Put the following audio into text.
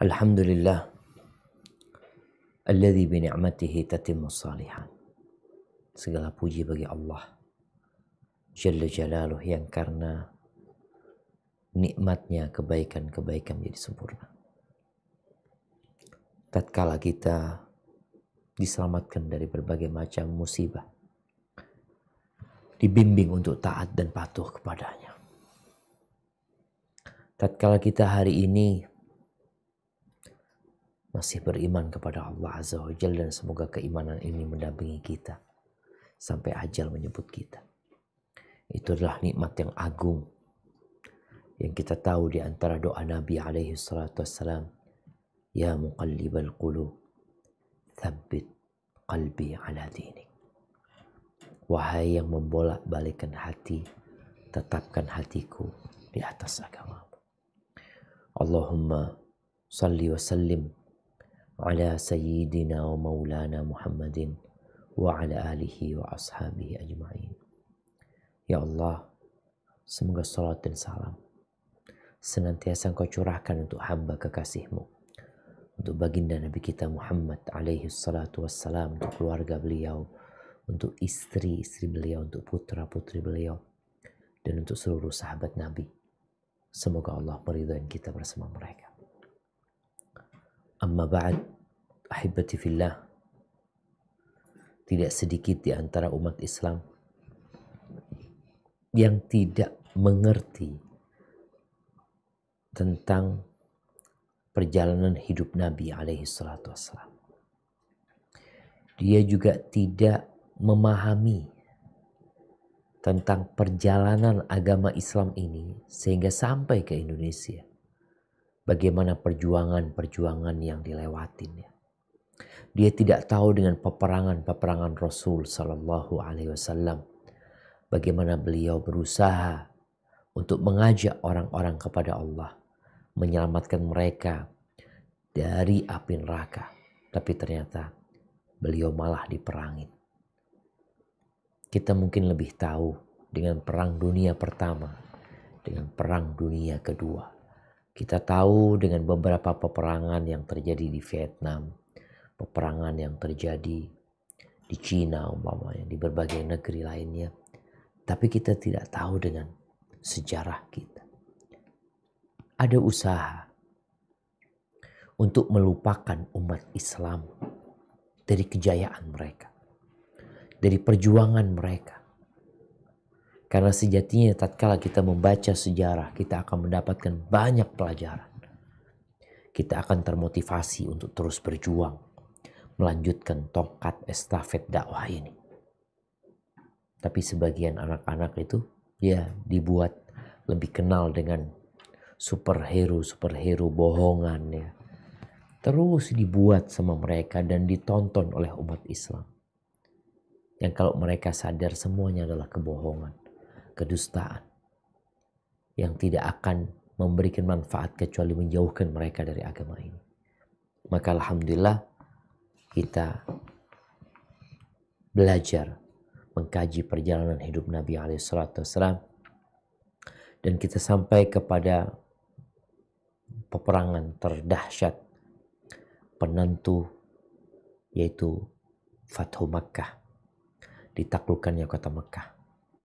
Alhamdulillah Alladhi bini'matihi tatimmu salihan Segala puji bagi Allah Jalla Jalaluh yang karena nikmatnya kebaikan-kebaikan menjadi sempurna. Tatkala kita diselamatkan dari berbagai macam musibah, dibimbing untuk taat dan patuh kepadanya. Tatkala kita hari ini masih beriman kepada Allah Azza wa Jalla dan semoga keimanan ini mendampingi kita sampai ajal menyebut kita. Itu adalah nikmat yang agung yang kita tahu di antara doa Nabi alaihi salatu wassalam Ya muqallibal qulub thabbit qalbi ala dinik Wahai yang membolak-balikan hati tetapkan hatiku di atas agamamu Allahumma salli wa sallim على سيدنا ومولانا محمد وعلى آله وأصحابه أجمعين Ya Allah, semoga salat dan salam senantiasa engkau curahkan untuk hamba kekasihmu, untuk baginda Nabi kita Muhammad alaihi salatu wassalam, untuk keluarga beliau, untuk istri-istri beliau, untuk putra-putri beliau, dan untuk seluruh sahabat Nabi. Semoga Allah meridhai kita bersama mereka. Amma ba'd, ahibati fillah, tidak sedikit di antara umat Islam yang tidak mengerti tentang perjalanan hidup Nabi alaihi salatu wassalam. Dia juga tidak memahami tentang perjalanan agama Islam ini sehingga sampai ke Indonesia bagaimana perjuangan-perjuangan yang dilewatin ya. Dia tidak tahu dengan peperangan-peperangan Rasul Sallallahu Alaihi Wasallam, bagaimana beliau berusaha untuk mengajak orang-orang kepada Allah, menyelamatkan mereka dari api neraka. Tapi ternyata beliau malah diperangin. Kita mungkin lebih tahu dengan perang dunia pertama, dengan perang dunia kedua kita tahu dengan beberapa peperangan yang terjadi di Vietnam, peperangan yang terjadi di Cina umpamanya, di berbagai negeri lainnya. Tapi kita tidak tahu dengan sejarah kita. Ada usaha untuk melupakan umat Islam dari kejayaan mereka, dari perjuangan mereka karena sejatinya tatkala kita membaca sejarah, kita akan mendapatkan banyak pelajaran. Kita akan termotivasi untuk terus berjuang, melanjutkan tongkat estafet dakwah ini. Tapi sebagian anak-anak itu ya dibuat lebih kenal dengan superhero-superhero bohongan ya. Terus dibuat sama mereka dan ditonton oleh umat Islam. Yang kalau mereka sadar semuanya adalah kebohongan kedustaan yang tidak akan memberikan manfaat kecuali menjauhkan mereka dari agama ini. Maka alhamdulillah kita belajar mengkaji perjalanan hidup Nabi Alaihissalam dan kita sampai kepada peperangan terdahsyat penentu yaitu Fathu Makkah ditaklukkannya kota Mekah